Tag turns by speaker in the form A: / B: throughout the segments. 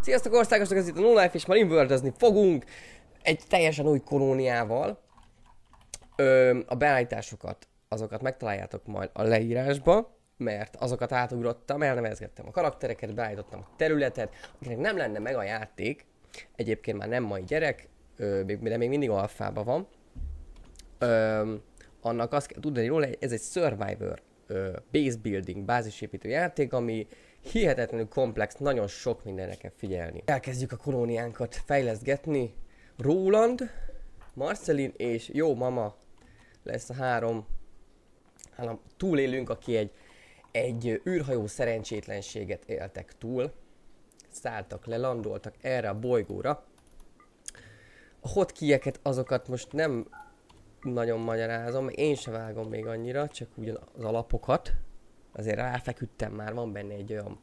A: Sziasztok országosok, ez itt a No Life, és már invertezni fogunk egy teljesen új kolóniával. Ö, a beállításokat, azokat megtaláljátok majd a leírásba, mert azokat átugrottam, elnevezgettem a karaktereket, beállítottam a területet, akinek nem lenne meg a játék, egyébként már nem mai gyerek, ö, de még mindig alfában van, ö, annak azt kell tudni róla, ez egy Survivor base building, bázisépítő játék, ami hihetetlenül komplex, nagyon sok mindenre kell figyelni. Elkezdjük a kolóniánkat fejleszgetni. Roland, Marcelin és jó mama lesz a három állam túlélünk, aki egy, egy űrhajó szerencsétlenséget éltek túl. Szálltak le, landoltak erre a bolygóra. A hotkeyeket azokat most nem nagyon magyarázom, én se vágom még annyira, csak ugyan az alapokat. Azért ráfeküdtem már, van benne egy olyan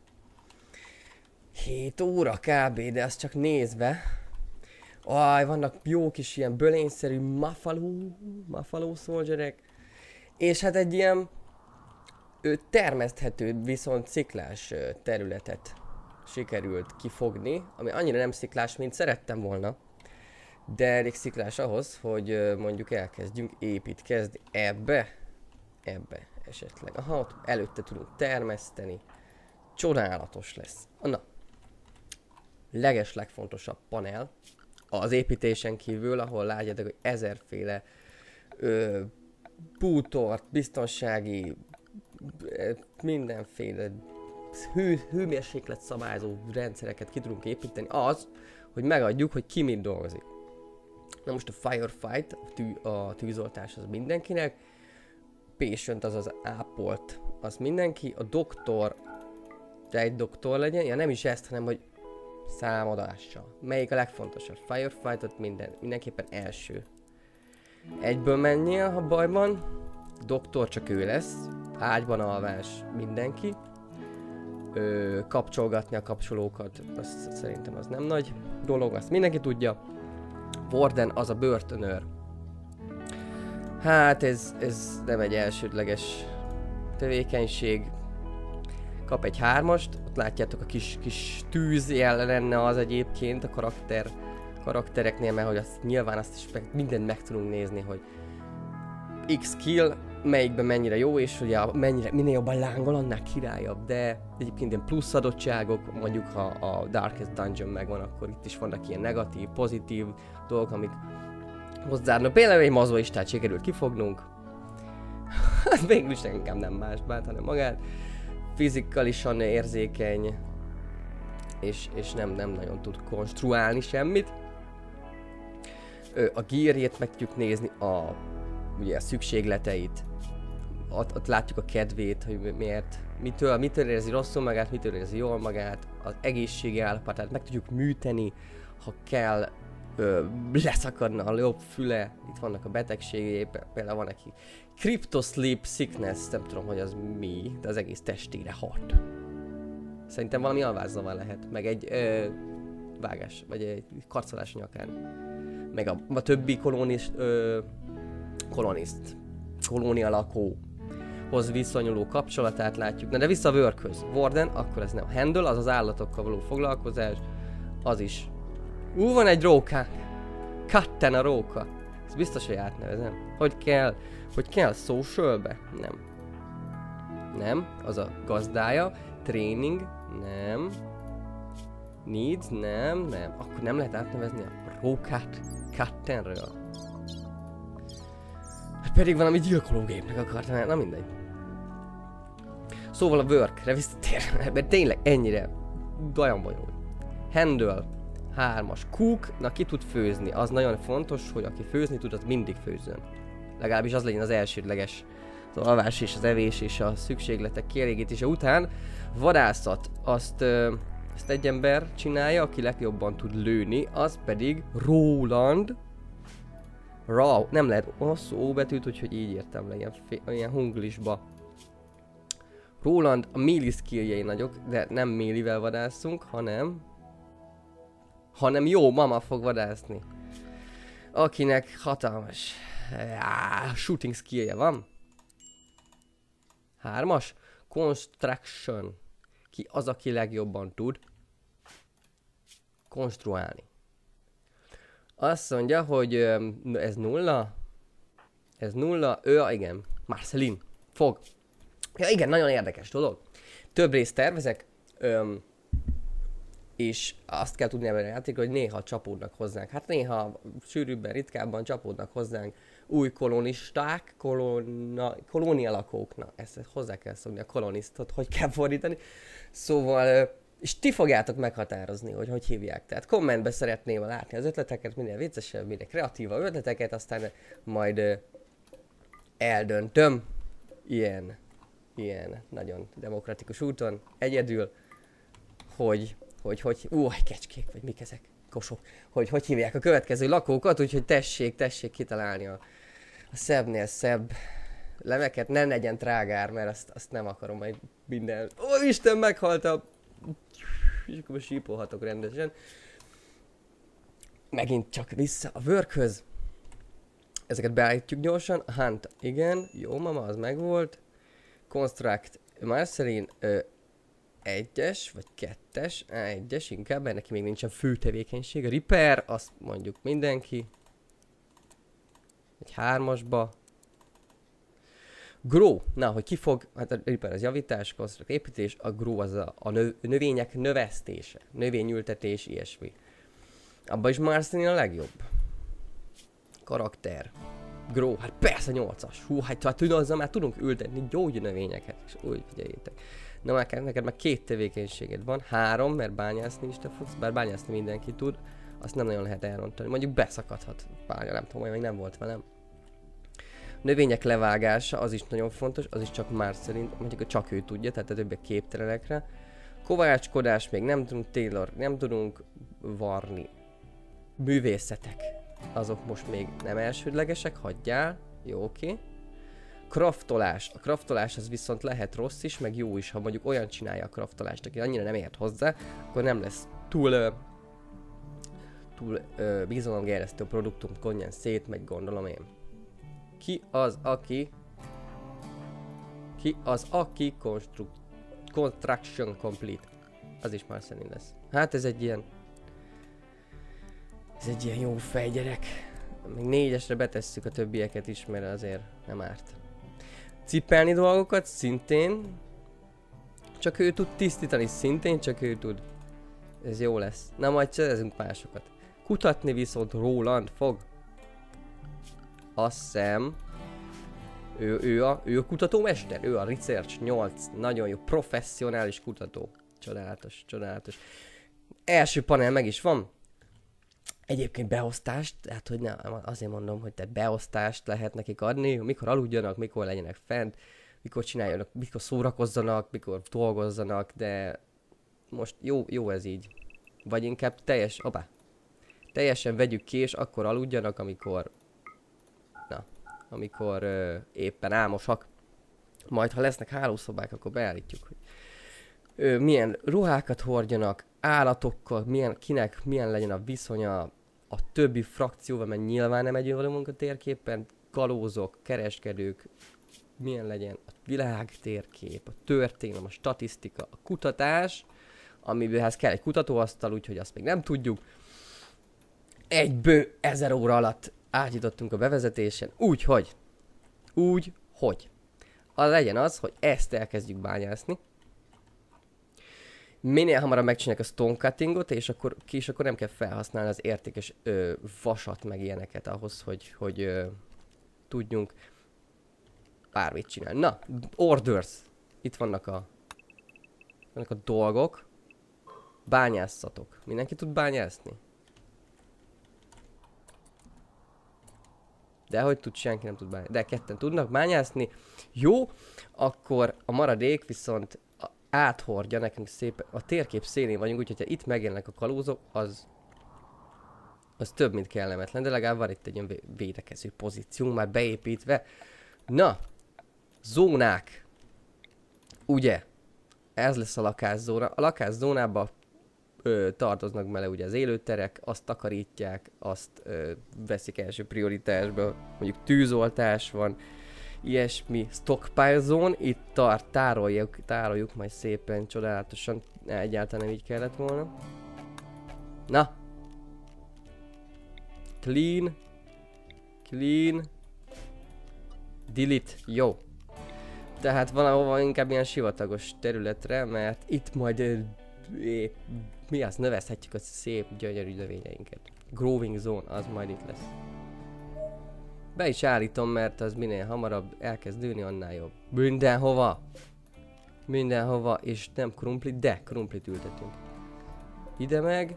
A: 7 óra kb, de azt csak nézve. Aj, vannak jó kis ilyen bölényszerű mafaló, mafaló szoldzserek. És hát egy ilyen ő termeszthető, viszont sziklás területet sikerült kifogni, ami annyira nem sziklás, mint szerettem volna de elég sziklás ahhoz, hogy mondjuk elkezdjünk építkezni ebbe, ebbe esetleg. Aha, ott előtte tudunk termeszteni. Csodálatos lesz. Na, leges legfontosabb panel az építésen kívül, ahol látjátok, hogy ezerféle ö, bútort, biztonsági, mindenféle hő, hőmérséklet szabályozó rendszereket ki tudunk építeni, az, hogy megadjuk, hogy ki mit dolgozik. Na most a firefight, a, tű, a tűzoltás az mindenkinek, patient, az ápolt, az mindenki, a doktor, de egy doktor legyen, ja nem is ezt, hanem hogy számadással. Melyik a legfontosabb? Firefightot minden, mindenképpen első. Egyből menjél, ha baj van, doktor csak ő lesz, ágyban alvás mindenki, ö, kapcsolgatni a kapcsolókat, azt szerintem az nem nagy dolog, azt mindenki tudja. Warden az a börtönőr. Hát ez, ez nem egy elsődleges tevékenység. Kap egy hármast, ott látjátok a kis, kis tűz jel lenne az egyébként a karakter, karaktereknél, mert hogy azt, nyilván azt is meg, mindent meg tudunk nézni, hogy X kill, melyikben mennyire jó, és ugye mennyire, minél jobban lángol, annál királyabb, de egyébként ilyen plusz adottságok, mondjuk ha a Darkest Dungeon megvan, akkor itt is vannak ilyen negatív, pozitív dolgok, amik hozzáadnak. Például egy mazoistát sikerült kifognunk, hát végül is inkább nem más bánt, hanem magát. Fizikalisan érzékeny, és, és nem, nem nagyon tud konstruálni semmit. A gírjét meg tudjuk nézni, a, ugye a szükségleteit, ott, ott látjuk a kedvét, hogy miért, mitől, mitől érzi rosszul magát, mitől érzi jól magát, az egészségi állapotát meg tudjuk műteni, ha kell, ö, leszakadna a jobb füle, itt vannak a betegségei, például van neki Cryptosleep Sickness, nem tudom, hogy az mi, de az egész testére hat. Szerintem valami alvázzavar lehet, meg egy ö, vágás, vagy egy karcolás nyakán. Meg a, a többi kolónist, ö, koloniszt, kolónia lakó hoz viszonyuló kapcsolatát látjuk. Na de vissza a workhöz. Warden, akkor ez nem. Handle, az az állatokkal való foglalkozás, az is. Ú, van egy róka. Katten a róka. Ez biztos, hogy átnevezem. Hogy kell? Hogy kell socialbe? Nem. Nem, az a gazdája. Training? Nem. Needs? Nem, nem. Akkor nem lehet átnevezni a rókát Kattenről. Pedig valami gyilkológépnek akartam, na mindegy. Szóval a workre visszatér, mert tényleg ennyire olyan bonyolult. Handle, hármas. Cook, na ki tud főzni, az nagyon fontos, hogy aki főzni tud, az mindig főzzön. Legalábbis az legyen az elsődleges. Az alvás és az evés és a szükségletek kielégítése után. Vadászat, azt, azt egy ember csinálja, aki legjobban tud lőni, az pedig Roland. Raw, nem lehet hosszú betűt, úgyhogy így értem le, ilyen, ilyen hunglisba. Roland a melee skilljei nagyok, de nem mélivel vadászunk, hanem... Hanem jó mama fog vadászni. Akinek hatalmas já, shooting skillje van. Hármas. Construction. Ki az, aki legjobban tud konstruálni. Azt mondja, hogy ez nulla. Ez nulla. Ő, igen, Marcelin. Fog. Ja igen, nagyon érdekes dolog. Több részt tervezek, öm, és azt kell tudni ebben a játékról, hogy néha csapódnak hozzánk. Hát néha sűrűbben, ritkábban csapódnak hozzánk új kolonisták, kolona, kolónialakóknak. Ezt hozzá kell szólni, a kolonisztot, hogy kell fordítani. Szóval, és ti fogjátok meghatározni, hogy hogy hívják. Tehát kommentbe szeretném látni az ötleteket, minél viccesebb, minél kreatívabb ötleteket, aztán majd eldöntöm ilyen, ilyen nagyon demokratikus úton, egyedül, hogy, hogy, hogy, ú, kecskék, vagy mik ezek, kosok, hogy hogy hívják a következő lakókat, úgyhogy tessék, tessék kitalálni a, a szebbnél szebb lemeket, ne legyen trágár, mert azt, azt nem akarom majd minden, ó Isten, meghalt a... És akkor sípolhatok rendesen. Megint csak vissza a workhöz. Ezeket beállítjuk gyorsan. Hunt, igen. Jó mama, az megvolt. Construct, Marcelin, ö, egyes, vagy kettes, egyes inkább, mert neki még nincsen fő tevékenység. A repair, azt mondjuk mindenki. Egy hármasba. Grow, na, hogy ki fog, hát a repair az javítás, construct építés, a grow az a, a növ, növények növesztése, növényültetés, ilyesmi. Abba is Marcelin a legjobb. Karakter. Grow, hát persze 8-as. Hú, hát ha tudod, már tudunk ültetni gyógynövényeket. És úgy figyeljétek. Na már neked már két tevékenységed van. Három, mert bányászni is te fogsz, bár bányászni mindenki tud. Azt nem nagyon lehet elrontani. Mondjuk beszakadhat bánya, nem tudom, olyan nem volt velem. Növények levágása, az is nagyon fontos, az is csak már szerint, mondjuk csak ő tudja, tehát a többiek képtelenek Kovácskodás még nem tudunk, Taylor nem tudunk varni. Művészetek azok most még nem elsődlegesek, hagyjál, jó, oké. Kraftolás. A kraftolás az viszont lehet rossz is, meg jó is, ha mondjuk olyan csinálja a kraftolást, aki annyira nem ért hozzá, akkor nem lesz túl, ö, túl ö, bizalomgerjesztő produktum konyen szét, meg gondolom én. Ki az, aki ki az, aki construct, construction complete. Az is már szerint lesz. Hát ez egy ilyen ez egy ilyen jó fejgyerek. Még négyesre betesszük a többieket is, mert azért nem árt. Cipelni dolgokat szintén. Csak ő tud tisztítani, szintén csak ő tud. Ez jó lesz. Na majd szerezünk másokat. Kutatni viszont Roland fog. Azt hiszem, ő, ő, a, ő a kutatómester, ő a Research 8, nagyon jó, professzionális kutató. Csodálatos, csodálatos. Első panel meg is van. Egyébként beosztást, tehát hogy ne, azért mondom, hogy tehát beosztást lehet nekik adni, mikor aludjanak, mikor legyenek fent, mikor csináljanak, mikor szórakozzanak, mikor dolgozzanak, de most jó, jó ez így. Vagy inkább teljes, opá, teljesen vegyük ki, és akkor aludjanak, amikor, na, amikor ö, éppen álmosak. Majd, ha lesznek hálószobák, akkor beállítjuk, hogy ö, milyen ruhákat hordjanak, állatokkal, milyen, kinek milyen legyen a viszonya, a többi frakcióval, mert nyilván nem egy a térképen, kalózok, kereskedők, milyen legyen a világ térkép, a történelem, a statisztika, a kutatás, amiben kell egy kutatóasztal, úgyhogy azt még nem tudjuk. Egy bő ezer óra alatt átjutottunk a bevezetésen, úgyhogy, úgy, hogy. A legyen az, hogy ezt elkezdjük bányászni, minél hamarabb megcsinálják a stone cuttingot, és akkor, ki, és akkor nem kell felhasználni az értékes ö, vasat, meg ilyeneket ahhoz, hogy, hogy ö, tudjunk bármit csinálni. Na, orders. Itt vannak a, vannak a dolgok. Bányászatok. Mindenki tud bányászni? De hogy tud, senki nem tud bányászni. De ketten tudnak bányászni. Jó, akkor a maradék viszont áthordja nekünk szépen, a térkép szélén vagyunk, úgyhogy ha itt megjelennek a kalózok, az az több, mint kellemetlen, de legalább van itt egy ilyen védekező pozíció már beépítve. Na, zónák. Ugye, ez lesz a lakászóna. A lakászónába ö, tartoznak bele ugye az élőterek, azt takarítják, azt ö, veszik első prioritásba, mondjuk tűzoltás van, ilyesmi stockpile zone, itt tart, tároljuk, tároljuk majd szépen, csodálatosan, egyáltalán nem így kellett volna. Na! Clean. Clean. Delete. Jó. Tehát valahova inkább ilyen sivatagos területre, mert itt majd mi az, növezhetjük a szép, gyönyörű növényeinket. Growing zone, az majd itt lesz. Be is állítom, mert az minél hamarabb elkezd nőni, annál jobb. Mindenhova! Mindenhova, és nem krumplit, de krumplit ültetünk. Ide meg,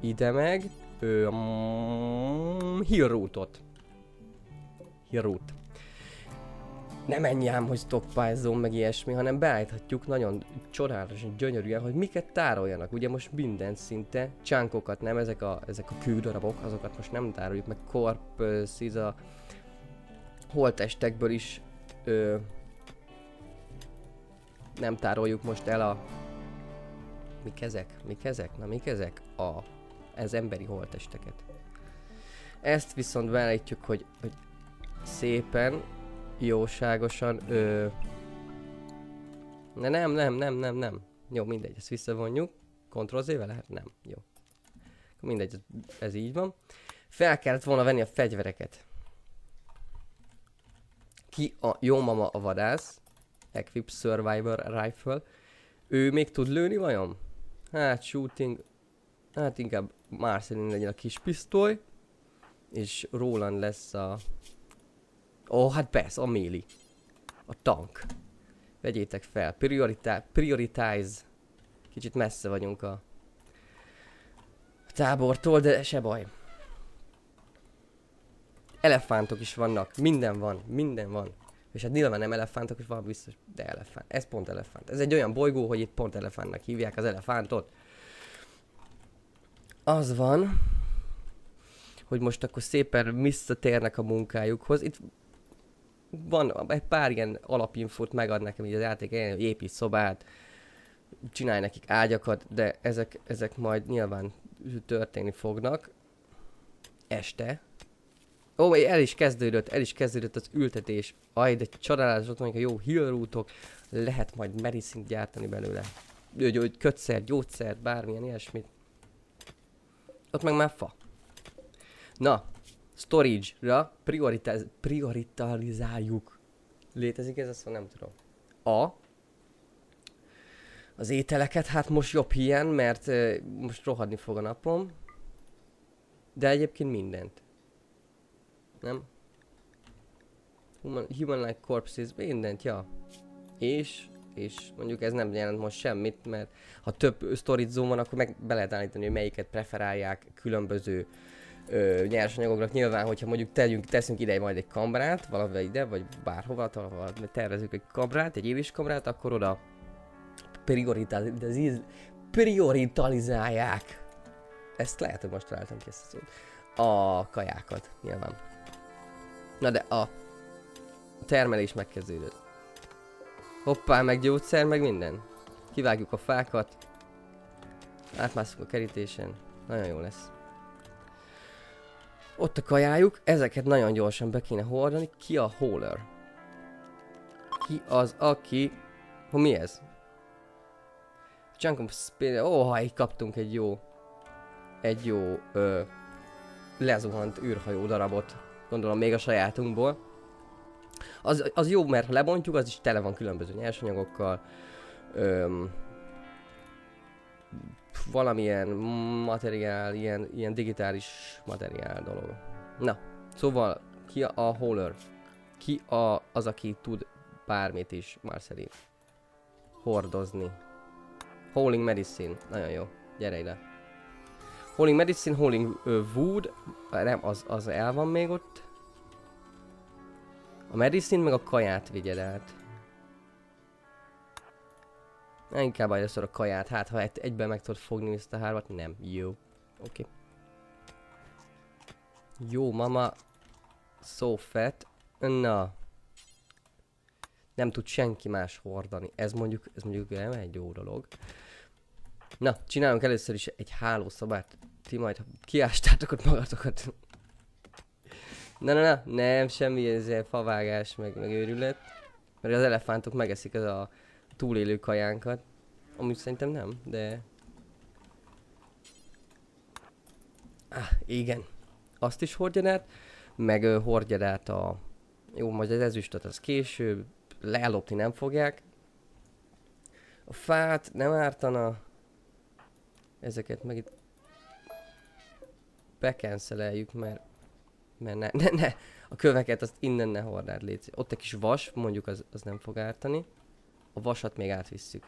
A: ide meg, ö, mm, hírrútot. Hírrút. Ne menj ám, hogy stockpile meg ilyesmi, hanem beállíthatjuk nagyon csodálatosan, gyönyörűen, hogy miket tároljanak. Ugye most minden szinte, csánkokat nem, ezek a, ezek a kődarabok, azokat most nem tároljuk, meg korp, sziza, holtestekből is ö, nem tároljuk most el a... Mik ezek? Mik ezek? Na mik ezek? A... Ez emberi holtesteket. Ezt viszont beállítjuk, hogy, hogy szépen, jóságosan, ö... Ne, nem, nem, nem, nem, nem. Jó, mindegy, ezt visszavonjuk. Ctrl Z-vel lehet? Nem. Jó. Mindegy, ez így van. Fel kellett volna venni a fegyvereket. Ki a jó mama a vadász? Equip Survivor Rifle. Ő még tud lőni vajon? Hát shooting... Hát inkább Marcelin legyen a kis pisztoly. És Roland lesz a... Ó, hát persze, a méli. A tank. Vegyétek fel. Priorita prioritize. Kicsit messze vagyunk a tábortól, de se baj. Elefántok is vannak, minden van, minden van. És hát nyilván nem elefántok, és van biztos, de elefánt. Ez pont elefánt. Ez egy olyan bolygó, hogy itt pont elefántnak hívják az elefántot. Az van, hogy most akkor szépen visszatérnek a munkájukhoz. Itt van egy pár ilyen alapinfót megad nekem így az játék, hogy épít szobát, csinálj nekik ágyakat, de ezek, ezek majd nyilván történni fognak. Este, Ó, el is kezdődött, el is kezdődött az ültetés. Aj, de csodálatos, ott mondjuk a jó hillrútok, lehet majd medicine gyártani belőle. Hogy, hogy kötszer, gyógyszert, bármilyen ilyesmit. Ott meg már fa. Na, storage-ra prioritalizáljuk. Létezik ez, azt nem tudom. A. Az ételeket, hát most jobb ilyen, mert uh, most rohadni fog a napom. De egyébként mindent nem? Human, human-like corpses, mindent, ja. És, és mondjuk ez nem jelent most semmit, mert ha több storage zone van, akkor meg be lehet állítani, hogy melyiket preferálják különböző ö, nyersanyagoknak. Nyilván, hogyha mondjuk tegyünk, teszünk ide majd egy kamrát, valahol ide, vagy bárhova, valahol tervezünk egy kamrát, egy évis kamrát, akkor oda prioritalizálják. Ezt lehet, hogy most találtam ki ezt a szót. A kajákat, nyilván. Na de a termelés megkezdődött. Hoppá, meg gyógyszer, meg minden. Kivágjuk a fákat. Átmászunk a kerítésen. Nagyon jó lesz. Ott a kajájuk, ezeket nagyon gyorsan be kéne hordani. Ki a hauler? Ki az, aki... Ho, mi ez? Chunk of Spirit... Ó, ha így kaptunk egy jó... Egy jó... Ö, lezuhant űrhajó darabot gondolom még a sajátunkból. Az, az jó, mert ha lebontjuk, az is tele van különböző nyersanyagokkal. Öm, valamilyen materiál, ilyen, ilyen digitális materiál dolog. Na, szóval ki a, a hauler? Ki a, az, aki tud bármit is, Marcelin? Hordozni. Hauling medicine. Nagyon jó. Gyere ide. Holding Medicine, Holding uh, Wood, nem, az, az el van még ott. A Medicine meg a kaját vigyed át. Inkább először a kaját, hát ha egy, egyben meg tudod fogni ezt a hármat, nem. Jó. Oké. Okay. Jó, mama. So fat. Na. Nem tud senki más hordani. Ez mondjuk, ez mondjuk nem egy jó dolog. Na, csinálunk először is egy hálószobát. Ti majd kiástátok ott magatokat. Na, na, na, nem, semmi ez favágás, meg, meg őrület. Mert az elefántok megeszik az a túlélő kajánkat. Amúgy szerintem nem, de... Ah, igen. Azt is hordjad át, meg ö, hordjad a... Jó, majd az ezüstöt az később, lelopni nem fogják. A fát nem ártana. Ezeket meg itt bekenszeljük, mert, mert ne, ne, ne, a köveket azt innen ne hordád légy. Ott egy kis vas, mondjuk az, az nem fog ártani. A vasat még átvisszük.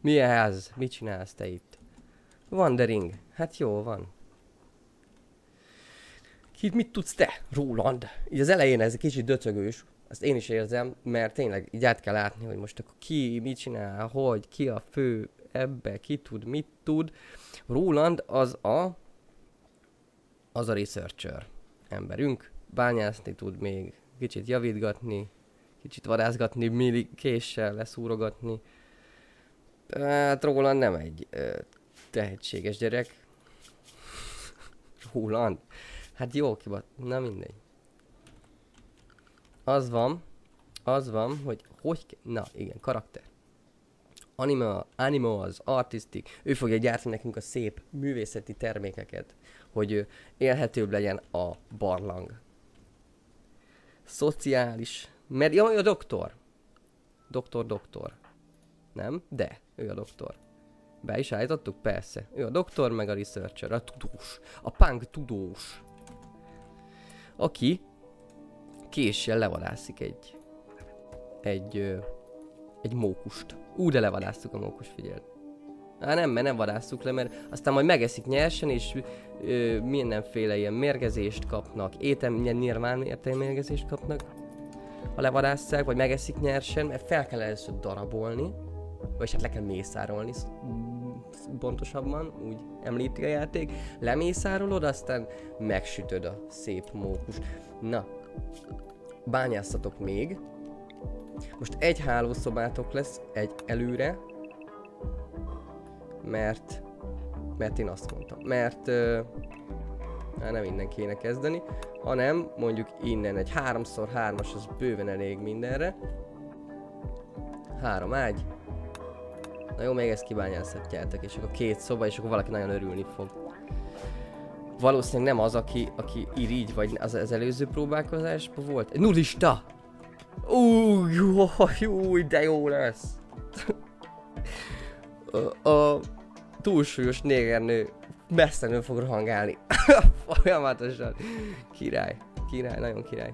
A: Mi ez? Mit csinálsz te itt? Wandering. Hát jó van. Kit mit tudsz te, Roland? Így az elején ez egy kicsit döcögős, azt én is érzem, mert tényleg így át kell látni, hogy most akkor ki mit csinál, hogy, ki a fő ebbe, ki tud, mit tud. Roland az a az a researcher emberünk, bányászni tud még, kicsit javítgatni, kicsit vadászgatni, milli késsel leszúrogatni. Hát Roland nem egy ö, tehetséges gyerek. Roland? Hát jó kibat, na mindegy. Az van, az van, hogy hogy Na igen, karakter. Anima, animals, artistic, ő fogja gyártani nekünk a szép művészeti termékeket, hogy élhetőbb legyen a barlang. Szociális, mert ő a doktor. Doktor, doktor. Nem? De, ő a doktor. Be is állítottuk? Persze. Ő a doktor, meg a researcher, a tudós. A punk tudós. Aki késsel levadászik egy... Egy... Egy mókust. Ú, de levadásztuk a mókust, figyeld. Á, nem, mert nem vadásztuk le, mert aztán majd megeszik nyersen, és ö, mindenféle ilyen mérgezést kapnak. Étem, nyilván értelmérgezést kapnak, ha levadásszák, vagy megeszik nyersen, mert fel kell először darabolni, vagy hát le kell mészárolni, sz- mm, pontosabban, úgy említi a játék. Lemészárolod, aztán megsütöd a szép mókust. Na, bányászatok még. Most egy hálószobátok lesz, egy előre, mert, mert én azt mondtam. Mert hát nem innen kéne kezdeni, hanem mondjuk innen egy 3x3-as, az bőven elég mindenre. Három ágy. Na jó, még ezt kibányázhatjátok, és akkor két szoba, és akkor valaki nagyon örülni fog. Valószínűleg nem az, aki, aki irigy, vagy az, az előző próbálkozásban volt. Nullista! Új, jó, jó, de jó lesz! a, a túlsúlyos négernő messzenül fog rohangálni. Folyamatosan. Király. Király, nagyon király.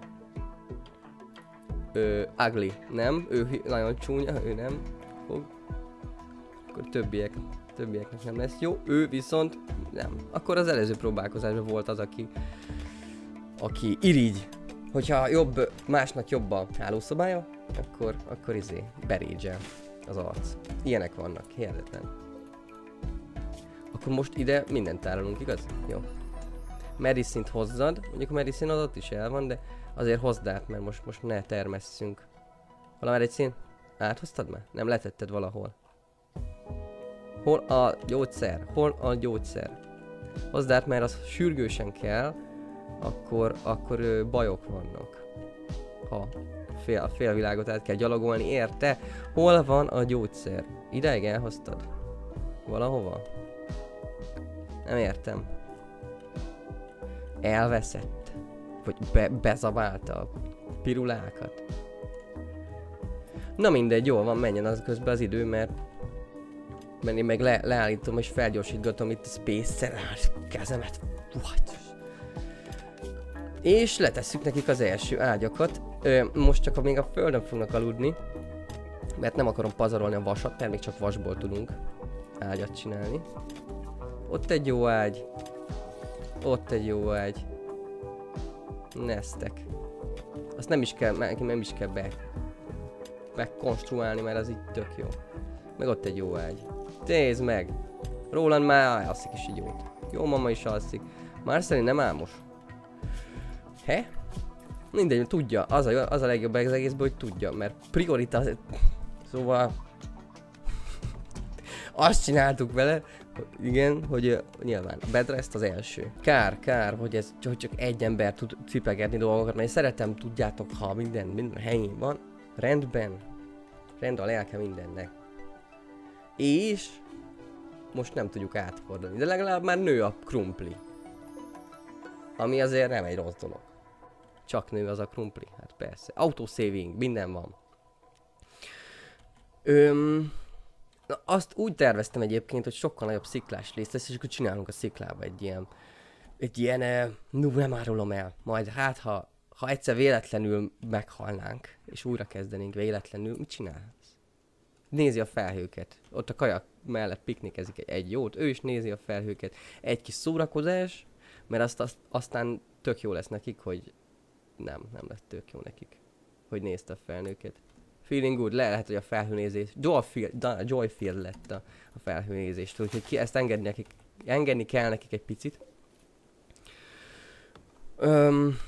A: Ö, ugly, nem? Ő nagyon csúnya, ő nem fog. Akkor többiek, többieknek nem lesz jó. Ő viszont nem. Akkor az előző próbálkozásban volt az, aki aki irigy. Hogyha jobb, másnak jobb a hálószobája, akkor, akkor izé, berédzsel az arc. Ilyenek vannak, hihetetlen. Akkor most ide mindent tárolunk, igaz? Jó. Medicine-t hozzad, mondjuk a medicine az is el van, de azért hozd át, mert most, most ne termesszünk. Hol a medicine? Áthoztad már? Nem letetted valahol. Hol a gyógyszer? Hol a gyógyszer? Hozd át, mert az sürgősen kell, akkor, akkor ö, bajok vannak. Ha fél, a félvilágot át kell gyalogolni, érte? Hol van a gyógyszer? Ideig elhoztad? Valahova? Nem értem. Elveszett? Vagy be, bezabálta a pirulákat? Na mindegy, jól van, menjen az közben az idő, mert én meg le, leállítom és felgyorsítgatom itt a space kezemet. What? És letesszük nekik az első ágyakat. Ö, most csak még a földön fognak aludni, mert nem akarom pazarolni a vasat, mert még csak vasból tudunk ágyat csinálni. Ott egy jó ágy. Ott egy jó ágy. Neztek. Azt nem is kell, nem is kell be, megkonstruálni, mert az így tök jó. Meg ott egy jó ágy. Nézd meg! Roland már alszik is így jót. Jó mama is alszik. Marceli nem álmos. He? Mindegy, tudja. Az a, az a legjobb az egészben, hogy tudja, mert prioritás... Szóval... azt csináltuk vele, igen, hogy nyilván a bedrest az első. Kár, kár, hogy ez hogy csak egy ember tud cipegetni dolgokat, mert én szeretem, tudjátok, ha minden, minden helyén van, rendben, rend a lelke mindennek. És most nem tudjuk átfordulni, de legalább már nő a krumpli. Ami azért nem egy rossz dolog. Csak nő az a krumpli, hát persze. Autosaving, minden van. Öm, na azt úgy terveztem egyébként, hogy sokkal nagyobb sziklás rész lesz, és akkor csinálunk a sziklába egy ilyen, egy ilyen, eh, no, nem árulom el, majd hát ha, ha egyszer véletlenül meghalnánk, és újra kezdenénk véletlenül, mit csinálsz? Nézi a felhőket. Ott a kajak mellett piknikezik egy, egy jót, ő is nézi a felhőket. Egy kis szórakozás, mert azt, azt, aztán tök jó lesz nekik, hogy nem, nem lesz tök jó nekik, hogy nézte a felnőket. Feeling good, le lehet, hogy a felhőnézés, Joyfield, Joyfield lett a, a felhőnézést, úgyhogy ki, ezt engedni, nekik, engedni kell nekik egy picit. Öm,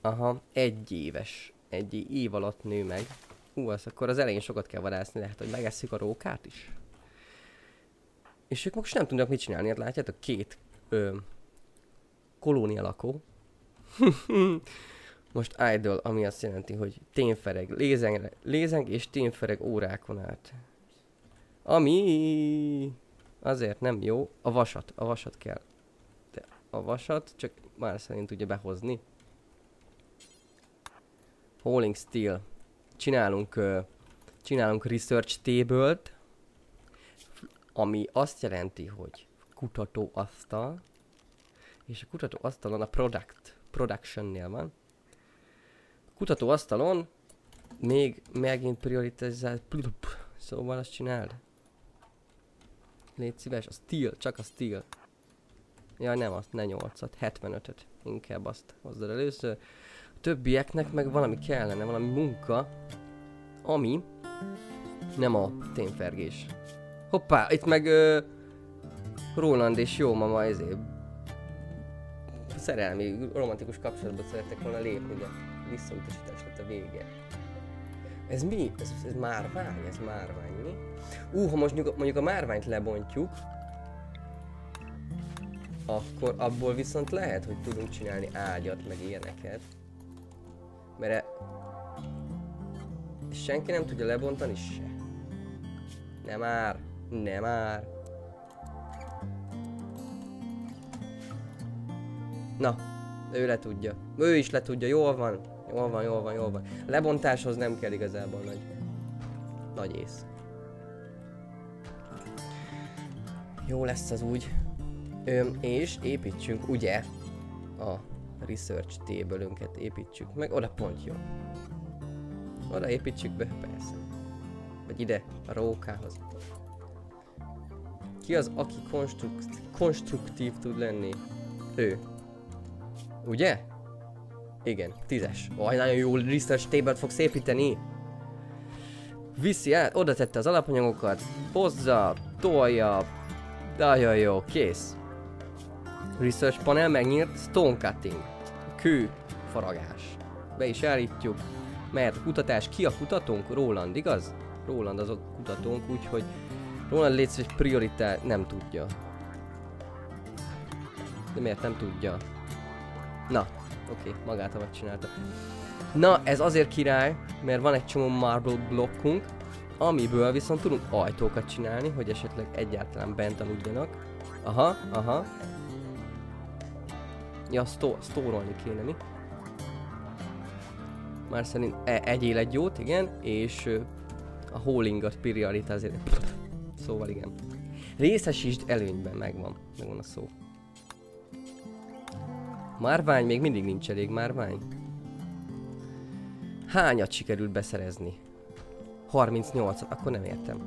A: aha, egy éves, egy év alatt nő meg. Hú, az akkor az elején sokat kell vadászni, lehet, hogy megesszük a rókát is. És ők most nem tudnak mit csinálni, hát látjátok, két ö, kolónia lakó. Most idle, ami azt jelenti, hogy tényfereg, lézeng, lézeng és tényfereg órákon át. Ami azért nem jó, a vasat, a vasat kell. De a vasat csak már szerint tudja behozni. Holding Steel. Csinálunk, csinálunk Research Table-t, ami azt jelenti, hogy kutatóasztal, és a kutatóasztalon a product, production-nél van. Kutatóasztalon még megint prioritizált, szóval azt csináld. Légy szíves, a steel, csak a steel. Ja nem azt, ne 8-at, 75-öt. Inkább azt hozzad először. A többieknek meg valami kellene, valami munka, ami nem a tényfergés. Hoppá, itt meg uh, Roland és jó mama ezért szerelmi, romantikus kapcsolatba szerettek volna lépni, de visszautasítás lett a vége. Ez mi? Ez, ez márvány? Ez márvány, mi? Ú, ha most mondjuk a márványt lebontjuk, akkor abból viszont lehet, hogy tudunk csinálni ágyat, meg ilyeneket. Mert e... senki nem tudja lebontani se. Nem már, nem már. Na, ő le tudja. Ő is le tudja, jól van. Jól van, jól van, jól van. Lebontáshoz nem kell igazából nagy, nagy ész. Jó lesz az úgy. Ö, és építsünk, ugye, a research table építsük meg, oda pont jó. Oda építsük be, persze. Vagy ide, a rókához. Ki az, aki konstrukt, konstruktív tud lenni? Ő. Ugye? Igen, tízes. Vaj, nagyon jó research table fogsz építeni. Viszi át, oda tette az alapanyagokat, hozza, tolja, nagyon jó, kész. Research panel megnyílt, stone cutting, kő faragás. Be is állítjuk, mert kutatás, ki a kutatónk? Roland, igaz? Roland az a kutatónk, úgyhogy Roland létsz egy prioritás, nem tudja. De miért nem tudja? Na, oké, okay, magától megcsinálta. Na, ez azért király, mert van egy csomó marble blokkunk, amiből viszont tudunk ajtókat csinálni, hogy esetleg egyáltalán bent aludjanak. Aha, aha. Ja, sztó sztórolni kéne mi. Már szerint e egyél egy jót, igen, és a holingot prioritázért. Szóval igen. Részesítsd előnyben, megvan. Megvan a szó. Márvány, még mindig nincs elég márvány. Hányat sikerült beszerezni? 38 akkor nem értem.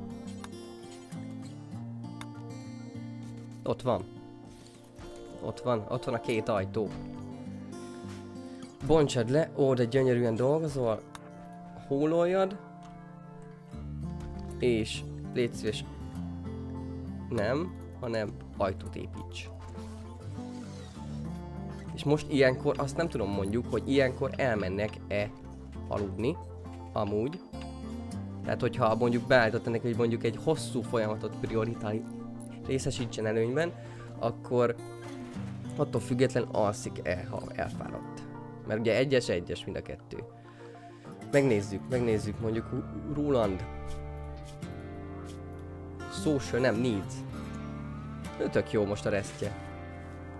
A: Ott van. Ott van, ott van a két ajtó. Bontsad le, ó, de gyönyörűen dolgozol. Hóloljad. És légy szíves. Nem, hanem ajtót építs. És most ilyenkor azt nem tudom mondjuk, hogy ilyenkor elmennek-e aludni, amúgy. Tehát, hogyha mondjuk beállított hogy mondjuk egy hosszú folyamatot prioritálni részesítsen előnyben, akkor attól független alszik-e, ha elfáradt. Mert ugye egyes-egyes mind a kettő. Megnézzük, megnézzük mondjuk Roland. Social, nem needs. Ő tök jó most a resztje.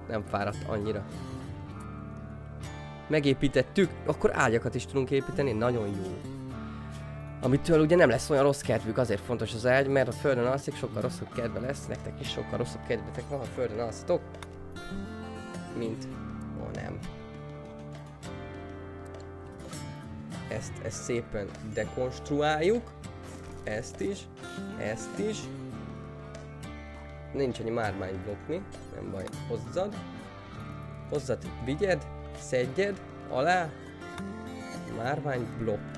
A: Nem fáradt annyira. Megépítettük, akkor ágyakat is tudunk építeni, nagyon jó. Amitől ugye nem lesz olyan rossz kedvük, azért fontos az ágy, mert a földön alszik, sokkal rosszabb kedve lesz, nektek is sokkal rosszabb kedvetek van, ha a földön alszitok, mint... Ó, nem. Ezt, ezt szépen dekonstruáljuk. Ezt is, ezt is. Nincs annyi mármányblokk mi, nem baj, hozzad. Hozzad, vigyed, szedjed, alá. Márványblokk.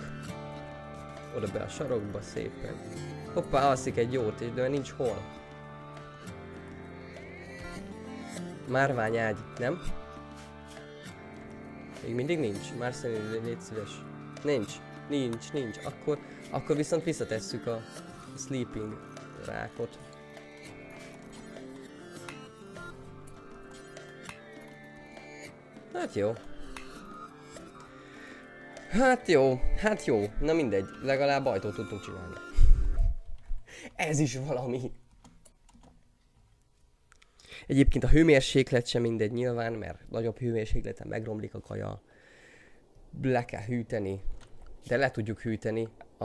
A: Oda be a sarokba szépen. Hoppá, alszik egy jót is, de nincs hol. Márványágy, nem? Még mindig nincs. Már szerintem légy szíves. Nincs. Nincs, nincs. Akkor, akkor viszont visszatesszük a sleeping rákot. Hát jó. Hát jó, hát jó. Na mindegy, legalább ajtót tudtunk csinálni. Ez is valami. Egyébként a hőmérséklet sem mindegy nyilván, mert nagyobb hőmérsékleten megromlik a kaja. Le kell hűteni, de le tudjuk hűteni a,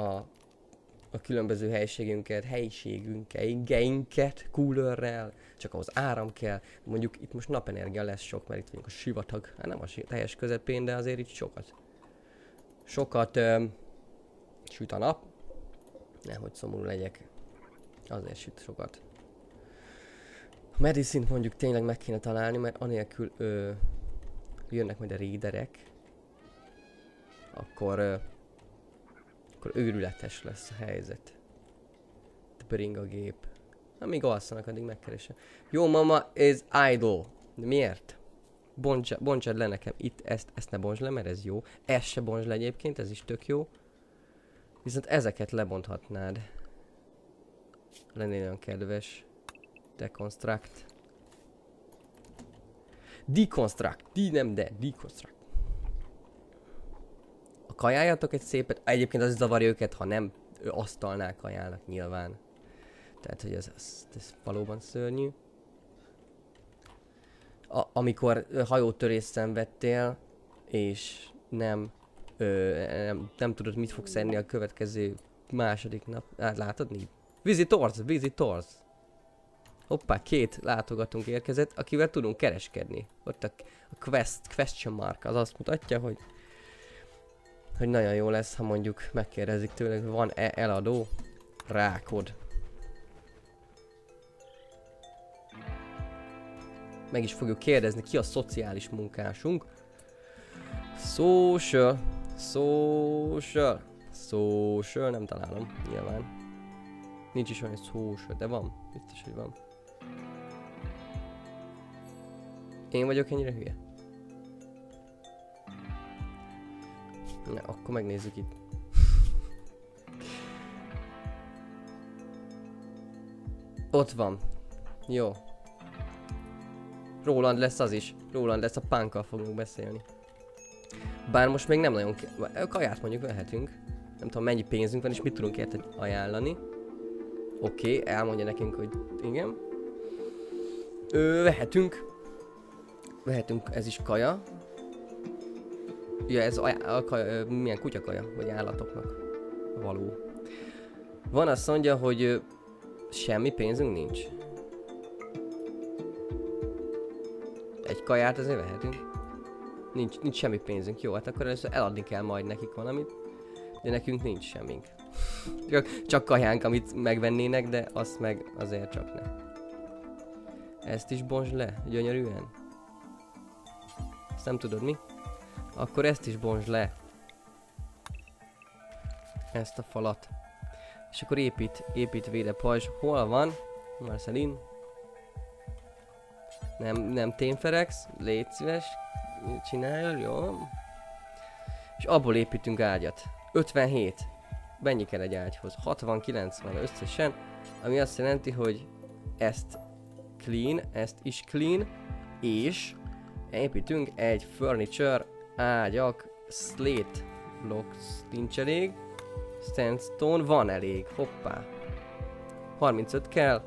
A: a különböző helységünket, helyiségünket, coolerrel, csak ahhoz áram kell. Mondjuk itt most napenergia lesz sok, mert itt vagyunk a sivatag, hát nem a teljes közepén, de azért itt sokat. Sokat ö, süt a nap, nehogy szomorú legyek, azért süt sokat. A medicine mondjuk tényleg meg kéne találni, mert anélkül ö, jönnek majd a réderek, akkor, ö, akkor őrületes lesz a helyzet. Bring a gép. Amíg alszanak, addig megkeresem. Jó, mama is idle. De miért? Bontsa, bontsad le nekem itt ezt, ezt ne bontsd le, mert ez jó. Ez se bontsd le egyébként, ez is tök jó. Viszont ezeket lebonthatnád. Lennél olyan kedves. Deconstruct. Deconstruct. Di nem de. Deconstruct. A kajájatok egy szépet. Egyébként az zavarja őket, ha nem asztalnál kajának nyilván. Tehát, hogy ez, ez, ez valóban szörnyű. A, amikor hajótörést szenvedtél, és nem, ö, nem, nem tudod, mit fogsz enni a következő második nap. Hát látod, mi? Visitors, visitors. Hoppá, két látogatónk érkezett, akivel tudunk kereskedni. Ott a, a quest, question mark, az azt mutatja, hogy hogy nagyon jó lesz, ha mondjuk megkérdezik hogy van-e eladó rákod. Meg is fogjuk kérdezni, ki a szociális munkásunk. Social. Social. Social, nem találom, nyilván. Nincs is olyan social, de van. Biztos, hogy van. Én vagyok ennyire hülye? Na, akkor megnézzük itt. Ott van. Jó. Roland lesz az is. Roland lesz, a pánkkal fogunk beszélni. Bár most még nem nagyon. Kaját mondjuk vehetünk. Nem tudom mennyi pénzünk van és mit tudunk érte ajánlani. Oké, okay, elmondja nekünk, hogy igen. Ö, vehetünk. Vehetünk, ez is kaja. Ja, ez a, a kaja, milyen kutyakaja, vagy állatoknak való. Van azt mondja, hogy semmi pénzünk nincs. Kaját azért vehetünk. Nincs, nincs semmi pénzünk. Jó, hát akkor először eladni kell majd nekik valamit. De nekünk nincs semmink. csak, csak kajánk, amit megvennének, de azt meg azért csak ne. Ezt is bontsd le, gyönyörűen. Ezt nem tudod mi? Akkor ezt is bontsd le. Ezt a falat. És akkor épít, épít véde pajzs. Hol van? Marcelin. Nem, nem témferex. Légy szíves. Csinálja, jó? És abból építünk ágyat. 57. mennyi kell egy ágyhoz? 69 van összesen, ami azt jelenti, hogy ezt clean, ezt is clean, és építünk egy furniture, ágyak, slate blocks nincs elég, sandstone van elég, hoppá. 35 kell,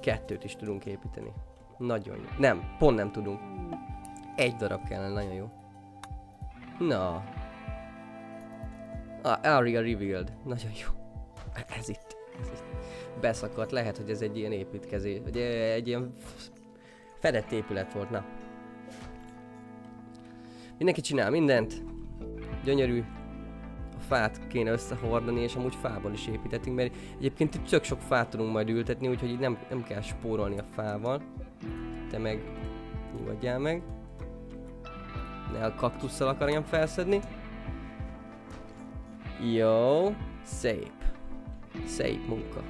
A: kettőt is tudunk építeni. Nagyon jó. Nem, pont nem tudunk. Egy darab kellene, nagyon jó. Na. Ah, area revealed. Nagyon jó. Ez itt. Ez itt. Beszakadt. Lehet, hogy ez egy ilyen építkezés. Vagy egy ilyen fedett épület volt. Na. Mindenki csinál mindent. Gyönyörű. Fát kéne összehordani, és amúgy fából is építettünk, mert egyébként itt tök sok fát tudunk majd ültetni, úgyhogy így nem, nem kell spórolni a fával. Te meg nyugodjál meg. Ne a kaktusszal akarjam felszedni. Jó, szép. Szép munka.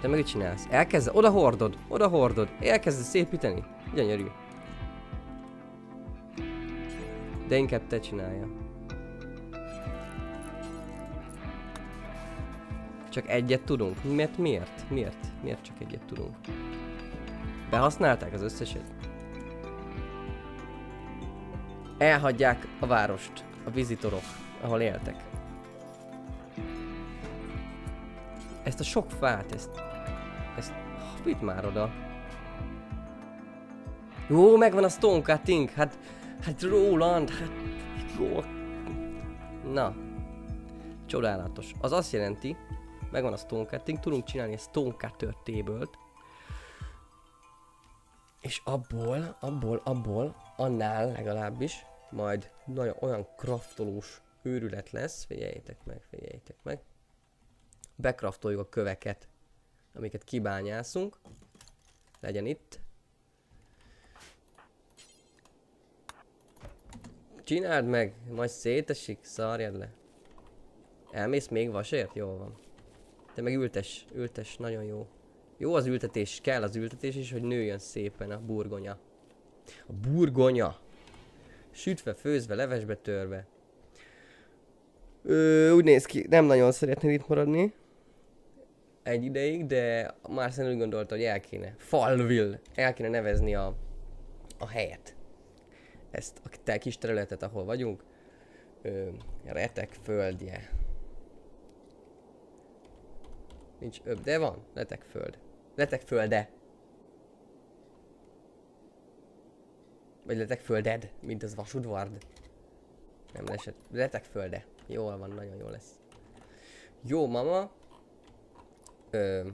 A: Te meg mit csinálsz? Elkezd, oda hordod, oda hordod, elkezded szépíteni. Gyönyörű. De inkább te csinálja. Csak egyet tudunk? Miért? Miért? Miért? Miért csak egyet tudunk? Behasználták az összeset? Elhagyják a várost, a vizitorok, ahol éltek. Ezt a sok fát, ezt... Ezt... Vidd már oda. Jó, megvan a stone cutting, hát... Hát Roland, hát... Jó. Na. Csodálatos. Az azt jelenti, megvan a stone cutting, tudunk csinálni egy stone cutter table és abból, abból, abból, annál legalábbis, majd nagyon olyan kraftolós őrület lesz, figyeljétek meg, figyeljétek meg. Bekraftoljuk a köveket, amiket kibányászunk. Legyen itt. Csináld meg, majd szétesik, szarjad le. Elmész még vasért? Jó van. Te meg ültes, ültes, nagyon jó. Jó az ültetés, kell az ültetés is, hogy nőjön szépen a burgonya. A burgonya. Sütve, főzve, levesbe törve. Ö, úgy néz ki, nem nagyon szeretnél itt maradni. Egy ideig, de már szerintem úgy gondolta, hogy el kéne. Falville. El kéne nevezni a, a helyet. Ezt a te kis területet, ahol vagyunk. Ö, retek földje. Nincs öbb, de van. Letek föld. Letek földe. Vagy letek földed, mint az vasudvard. Nem lesett. Letek földe. Jól van, nagyon jó lesz. Jó, mama. Ö...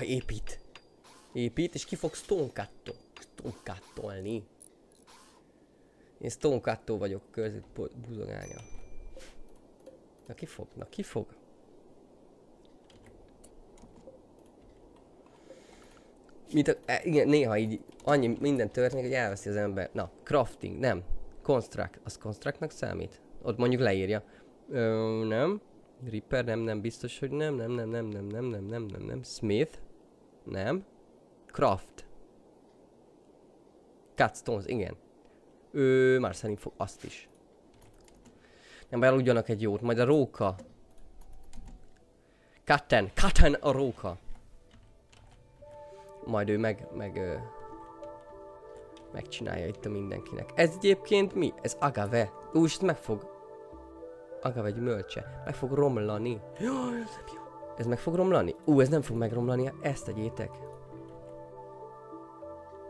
A: Épít. Épít, és ki fog stonekattó. Én stonekattó vagyok, körzött buzogánya. Na ki fog? Na ki fog? mint a, e, igen, néha így annyi minden történik, hogy elveszi az ember. Na, crafting, nem. Construct, az constructnak számít? Ott mondjuk leírja. Ö, nem. Ripper, nem, nem, biztos, hogy nem, nem, nem, nem, nem, nem, nem, nem, nem, nem. Smith, nem. Craft. Cutstones, igen. Ő már szerint fog azt is. Nem eludjanak egy jót, majd a róka. Cutten, cutten a róka majd ő meg, meg ö, megcsinálja itt a mindenkinek. Ez egyébként mi? Ez agave. Ú, és meg fog... Agave gyümölcse. Meg fog romlani. Jaj. Ez meg fog romlani? Ú, ez nem fog megromlani, ezt tegyétek.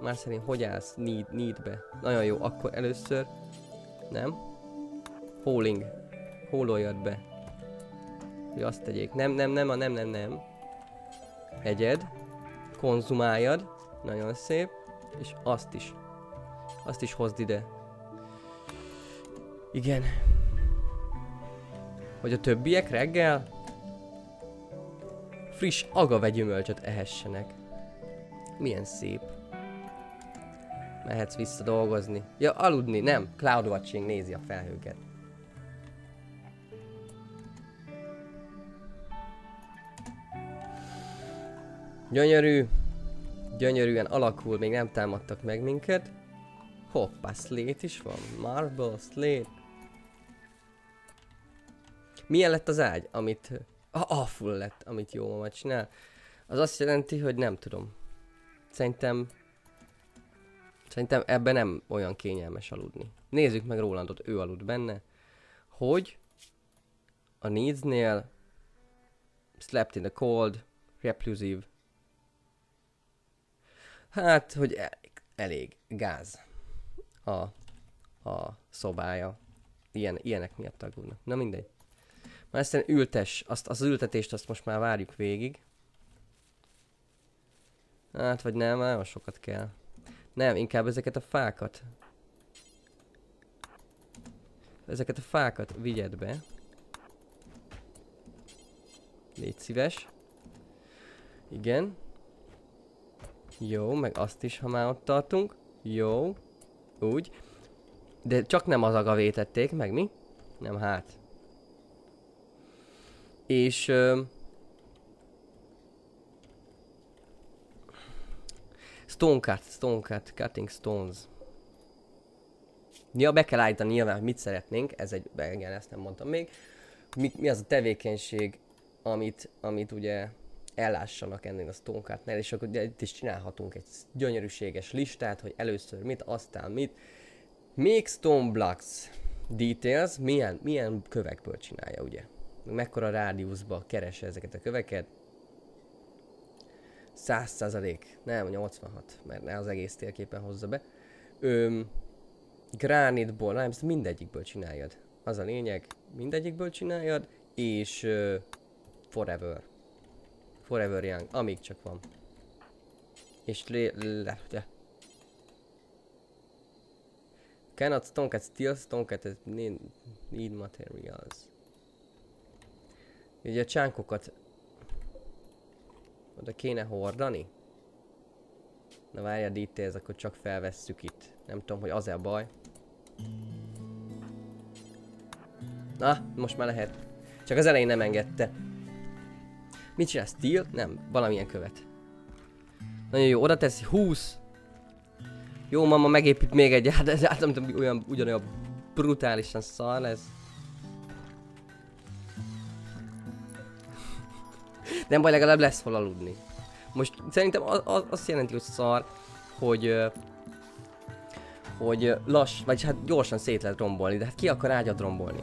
A: Már szerint hogy állsz need, needbe? Nagyon jó, akkor először... Nem? Hauling. Hóloljad be. Hogy azt tegyék. Nem, nem, nem, nem, nem, nem. Egyed konzumáljad, nagyon szép, és azt is, azt is hozd ide. Igen. Hogy a többiek reggel friss agavegyümölcsöt ehessenek. Milyen szép. Mehetsz vissza dolgozni. Ja, aludni, nem. Cloud watching nézi a felhőket. Gyönyörű. Gyönyörűen alakul, még nem támadtak meg minket. Hoppá, slate is van. Marble, slate. Milyen lett az ágy, amit... Ah, full lett, amit jó mama csinál. Az azt jelenti, hogy nem tudom. Szerintem... Szerintem ebben nem olyan kényelmes aludni. Nézzük meg Rolandot, ő alud benne. Hogy a Needs-nél slept in the cold, replusive. Hát, hogy elég, elég gáz a, a szobája. Ilyen, ilyenek miatt aggódnak. Na mindegy. Már aztán ültes, azt, az ültetést azt most már várjuk végig. Hát, vagy nem, nagyon sokat kell. Nem, inkább ezeket a fákat. Ezeket a fákat vigyed be. Légy szíves. Igen. Jó, meg azt is, ha már ott tartunk. Jó. Úgy. De csak nem az agavét tették meg, mi? Nem, hát. És... Uh, stone cut, stone cut, cutting stones. Ja, be kell állítani nyilván, hogy mit szeretnénk, ez egy, igen, ezt nem mondtam még. Mi, mi az a tevékenység, amit, amit ugye ellássanak ennél a stone cutnál, és akkor ugye itt is csinálhatunk egy gyönyörűséges listát, hogy először mit, aztán mit. Make stone blocks details, milyen, milyen kövekből csinálja, ugye? Mekkora rádiuszba keresse ezeket a köveket? 100 százalék, nem 86, mert ne az egész térképen hozza be. Öm, gránitból, nem, ezt mindegyikből csináljad. Az a lényeg, mindegyikből csináljad, és uh, forever. Forever young, amíg csak van. És le, le, le. Cannot stonkat steal stonkat need, need materials. Ugye a csánkokat oda kéne hordani? Na várja a details, akkor csak felvesszük itt. Nem tudom, hogy az-e a baj. Na, most már lehet. Csak az elején nem engedte. Mit csinál? Steel? Nem, valamilyen követ. Nagyon jó, oda teszi 20. Jó, mama megépít még egy, de ez hát nem tudom, olyan, ugyanolyan brutálisan szar lesz. Nem baj, legalább lesz hol aludni. Most szerintem az, az azt jelenti, hogy szar, hogy hogy lass, vagy hát gyorsan szét lehet rombolni, de hát ki akar ágyat rombolni?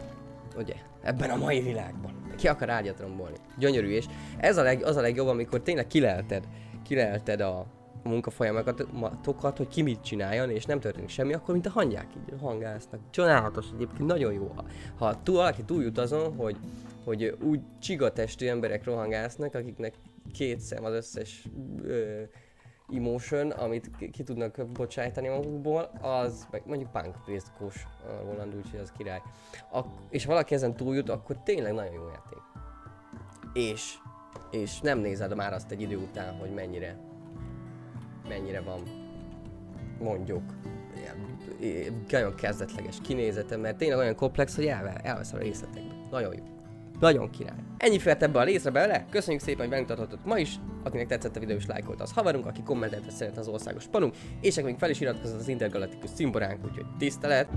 A: Ugye? Ebben a mai világban. Ki akar ágyat rombolni? Gyönyörű, és ez a leg, az a legjobb, amikor tényleg kilelted, kilelted a, a munkafolyamatokat, hogy ki mit csináljon, és nem történik semmi, akkor mint a hangyák így hangáznak. Csodálatos egyébként, nagyon jó. Ha túl, valaki túljut azon, hogy, hogy úgy csigatestű emberek rohangásznak, akiknek két szem az összes ö, emotion, amit ki tudnak bocsájtani magukból, az meg mondjuk punk prészkós Roland, úgyhogy az király. A, és ha valaki ezen túljut, akkor tényleg nagyon jó játék. És, és nem nézed már azt egy idő után, hogy mennyire, mennyire van mondjuk nagyon kezdetleges kinézete, mert tényleg olyan komplex, hogy elve, elvesz a részletekbe. Nagyon jó. Nagyon király. Ennyi fért ebbe a részre bele, köszönjük szépen, hogy tartottatok ma is, akinek tetszett a videó és lájkolta az haverunk, aki kommentelte szeretne az országos panunk, és még fel is iratkozott az intergalaktikus szimboránk, úgyhogy tisztelet!